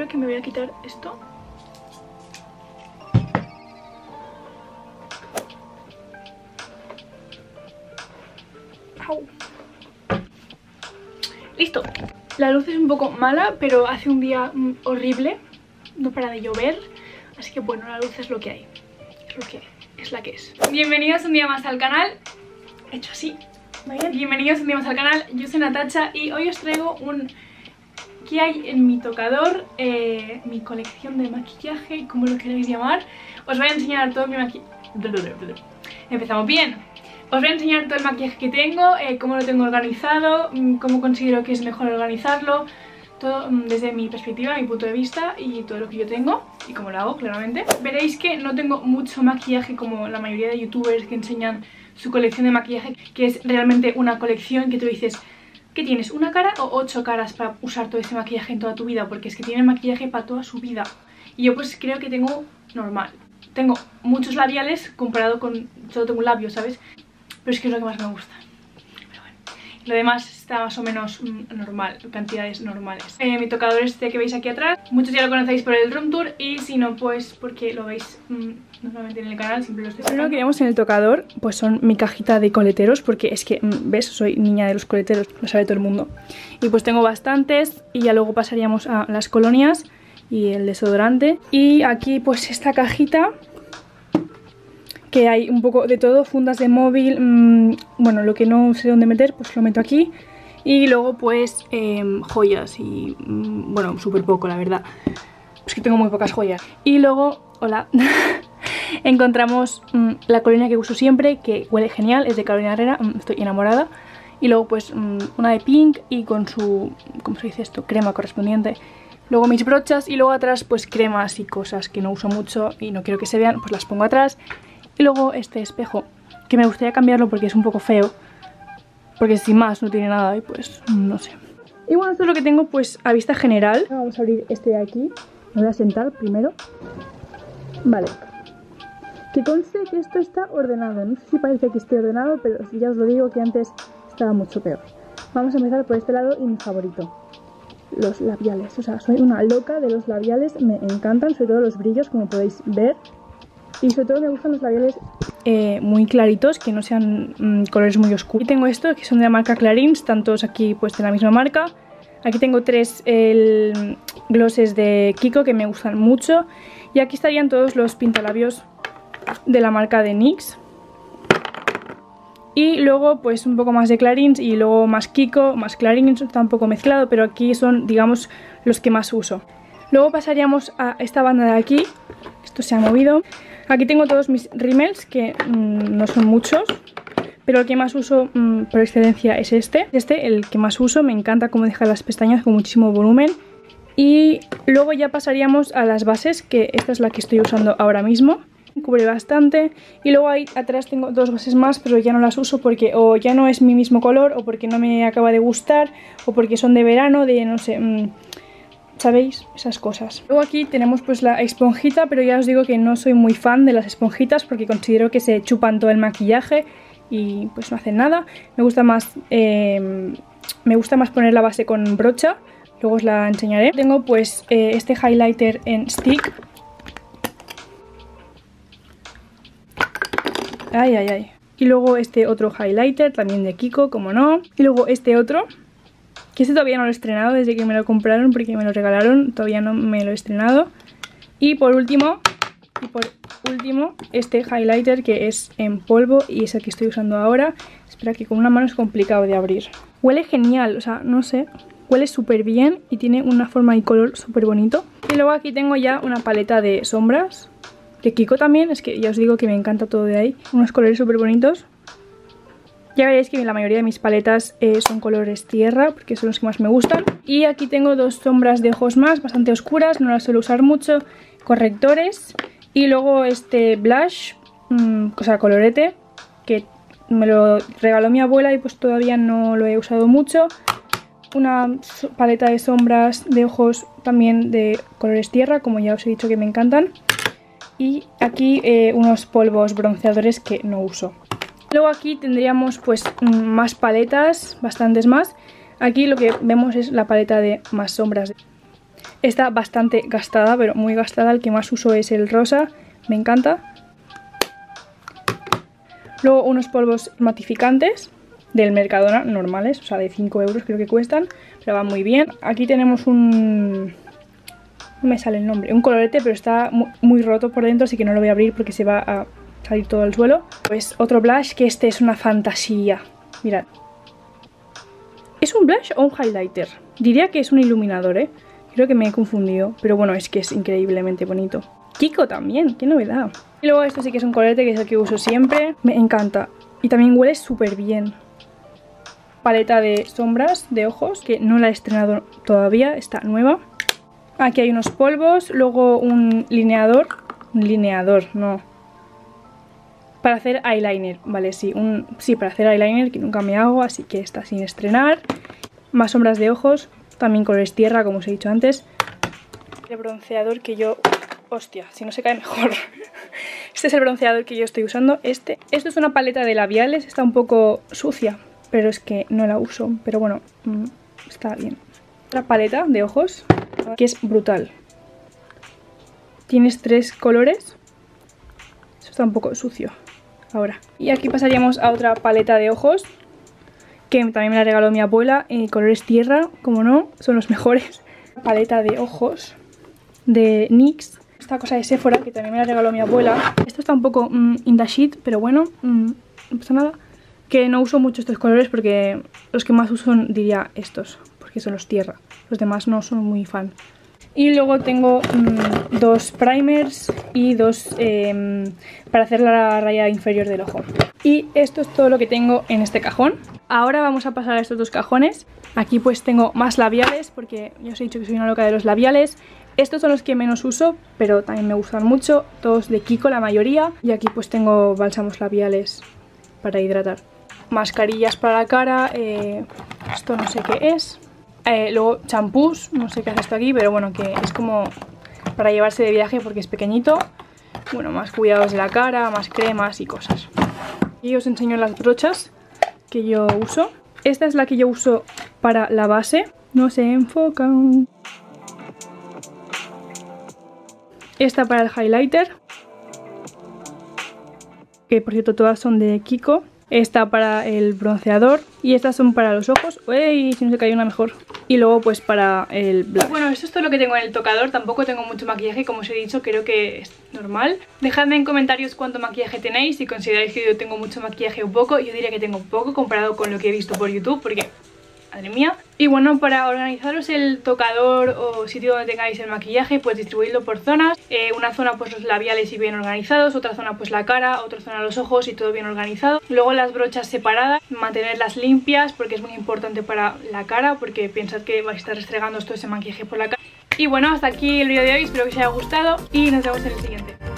creo que me voy a quitar esto. Au. Listo. La luz es un poco mala, pero hace un día mm, horrible. No para de llover. Así que bueno, la luz es lo que hay. Es lo que es la que es. Bienvenidos un día más al canal. Hecho así. Bienvenidos un día más al canal. Yo soy Natacha y hoy os traigo un... ¿Qué hay en mi tocador? Eh, mi colección de maquillaje, como lo queréis llamar. Os voy a enseñar todo mi maquillaje... Empezamos bien. Os voy a enseñar todo el maquillaje que tengo, eh, cómo lo tengo organizado, mm, cómo considero que es mejor organizarlo, todo mm, desde mi perspectiva, mi punto de vista y todo lo que yo tengo y cómo lo hago, claramente. Veréis que no tengo mucho maquillaje como la mayoría de youtubers que enseñan su colección de maquillaje, que es realmente una colección que tú dices... ¿Qué tienes? ¿Una cara o ocho caras para usar todo ese maquillaje en toda tu vida? Porque es que tiene maquillaje para toda su vida. Y yo pues creo que tengo normal. Tengo muchos labiales comparado con... Solo tengo un labio, ¿sabes? pero es que es lo que más me gusta. Pero bueno. Lo demás está más o menos mm, normal, cantidades normales. Eh, mi tocador este que veis aquí atrás, muchos ya lo conocéis por el room tour y si no pues porque lo veis mm, normalmente en el canal, siempre lo estoy Lo que vemos en el tocador pues son mi cajita de coleteros porque es que, mm, ves, soy niña de los coleteros, lo sabe todo el mundo. Y pues tengo bastantes y ya luego pasaríamos a las colonias y el desodorante. Y aquí pues esta cajita que hay un poco de todo, fundas de móvil, mmm, bueno, lo que no sé dónde meter, pues lo meto aquí. Y luego pues eh, joyas y, mmm, bueno, súper poco la verdad. Es que tengo muy pocas joyas. Y luego, hola, encontramos mmm, la colonia que uso siempre, que huele genial, es de Carolina Herrera, mm, estoy enamorada. Y luego pues mm, una de pink y con su, ¿cómo se dice esto? Crema correspondiente. Luego mis brochas y luego atrás pues cremas y cosas que no uso mucho y no quiero que se vean, pues las pongo atrás. Y luego este espejo, que me gustaría cambiarlo porque es un poco feo. Porque sin más no tiene nada y pues no sé. Y bueno, esto es lo que tengo pues a vista general. Vamos a abrir este de aquí. Me voy a sentar primero. Vale. Que conste que esto está ordenado. No sé si parece que esté ordenado, pero ya os lo digo que antes estaba mucho peor. Vamos a empezar por este lado y mi favorito. Los labiales. O sea, soy una loca de los labiales. Me encantan, sobre todo los brillos, como podéis ver. Y sobre todo me gustan los labiales eh, muy claritos, que no sean mmm, colores muy oscuros. Y tengo estos que son de la marca Clarins, tantos aquí pues de la misma marca. Aquí tengo tres el, glosses de Kiko que me gustan mucho. Y aquí estarían todos los pintalabios de la marca de NYX. Y luego pues un poco más de Clarins y luego más Kiko, más Clarins, está un poco mezclado, pero aquí son digamos los que más uso. Luego pasaríamos a esta banda de aquí, esto se ha movido. Aquí tengo todos mis rímels, que mmm, no son muchos, pero el que más uso mmm, por excelencia es este. Este, el que más uso, me encanta cómo deja las pestañas con muchísimo volumen. Y luego ya pasaríamos a las bases, que esta es la que estoy usando ahora mismo. Cubre bastante. Y luego ahí atrás tengo dos bases más, pero ya no las uso porque o ya no es mi mismo color, o porque no me acaba de gustar, o porque son de verano, de no sé... Mmm, ¿sabéis? Esas cosas. Luego aquí tenemos pues la esponjita, pero ya os digo que no soy muy fan de las esponjitas porque considero que se chupan todo el maquillaje y pues no hacen nada. Me gusta más, eh, me gusta más poner la base con brocha, luego os la enseñaré. Tengo pues eh, este highlighter en stick. Ay, ay, ay. Y luego este otro highlighter, también de Kiko, como no. Y luego este otro, que este todavía no lo he estrenado desde que me lo compraron porque me lo regalaron, todavía no me lo he estrenado. Y por último, y por último, este highlighter que es en polvo y es el que estoy usando ahora. Espera que con una mano es complicado de abrir. Huele genial, o sea, no sé, huele súper bien y tiene una forma y color súper bonito. Y luego aquí tengo ya una paleta de sombras, de Kiko también, es que ya os digo que me encanta todo de ahí. Unos colores súper bonitos. Ya veréis que la mayoría de mis paletas eh, son colores tierra, porque son los que más me gustan. Y aquí tengo dos sombras de ojos más, bastante oscuras, no las suelo usar mucho. Correctores. Y luego este blush, mmm, o sea, colorete, que me lo regaló mi abuela y pues todavía no lo he usado mucho. Una paleta de sombras de ojos también de colores tierra, como ya os he dicho que me encantan. Y aquí eh, unos polvos bronceadores que no uso. Luego aquí tendríamos pues mm, más paletas, bastantes más. Aquí lo que vemos es la paleta de más sombras. Está bastante gastada, pero muy gastada. El que más uso es el rosa. Me encanta. Luego unos polvos matificantes del Mercadona normales, o sea, de 5 euros creo que cuestan, pero van muy bien. Aquí tenemos un... no me sale el nombre, un colorete, pero está muy roto por dentro, así que no lo voy a abrir porque se va a salir todo al suelo. Pues otro blush, que este es una fantasía. Mirad. ¿Es un blush o un highlighter? Diría que es un iluminador, ¿eh? Creo que me he confundido, pero bueno, es que es increíblemente bonito. Kiko también, qué novedad. Y luego esto sí que es un colorete, que es el que uso siempre. Me encanta. Y también huele súper bien paleta de sombras de ojos que no la he estrenado todavía, está nueva. Aquí hay unos polvos, luego un lineador, un lineador, no. Para hacer eyeliner, vale, sí, un, sí, para hacer eyeliner que nunca me hago, así que está sin estrenar. Más sombras de ojos, también colores tierra, como os he dicho antes. El bronceador que yo... Hostia, si no se cae mejor. Este es el bronceador que yo estoy usando, este. Esto es una paleta de labiales, está un poco sucia, pero es que no la uso. Pero bueno, mm, está bien. Otra paleta de ojos que es brutal. Tienes tres colores. Eso está un poco sucio ahora. Y aquí pasaríamos a otra paleta de ojos que también me la regaló mi abuela. Y colores tierra, como no, son los mejores. Paleta de ojos de NYX. Esta cosa de Sephora que también me la regaló mi abuela. Esto está un poco mm, in the shit, pero bueno, mm, no pasa nada que no uso mucho estos colores porque los que más uso diría, estos, porque son los tierra. Los demás no son muy fan. Y luego tengo mm, dos primers y dos em, para hacer la raya inferior del ojo. Y esto es todo lo que tengo en este cajón. Ahora vamos a pasar a estos dos cajones. Aquí pues tengo más labiales porque ya os he dicho que soy una loca de los labiales. Estos son los que menos uso, pero también me gustan mucho. Todos de Kiko la mayoría. Y aquí pues tengo bálsamos labiales para hidratar mascarillas para la cara, eh, esto no sé qué es. Eh, luego champús, no sé qué hace esto aquí, pero bueno, que es como para llevarse de viaje porque es pequeñito. Bueno, más cuidados de la cara, más cremas y cosas. Y os enseño las brochas que yo uso. Esta es la que yo uso para la base. No se enfoca. Esta para el highlighter. Que por cierto todas son de Kiko. Esta para el bronceador y estas son para los ojos. Uy, si no se cae una mejor. Y luego pues para el blush. Bueno, eso es todo lo que tengo en el tocador. Tampoco tengo mucho maquillaje, como os he dicho, creo que es normal. Dejadme en comentarios cuánto maquillaje tenéis. Si consideráis que yo tengo mucho maquillaje o poco. Yo diría que tengo poco comparado con lo que he visto por YouTube, porque madre mía. Y bueno, para organizaros el tocador o sitio donde tengáis el maquillaje, pues distribuidlo por zonas. Eh, una zona pues los labiales y bien organizados, otra zona pues la cara, otra zona los ojos y todo bien organizado. Luego las brochas separadas, mantenerlas limpias porque es muy importante para la cara, porque pensad que vais a estar restregando todo ese maquillaje por la cara. Y bueno, hasta aquí el vídeo de hoy, espero que os haya gustado y nos vemos en el siguiente.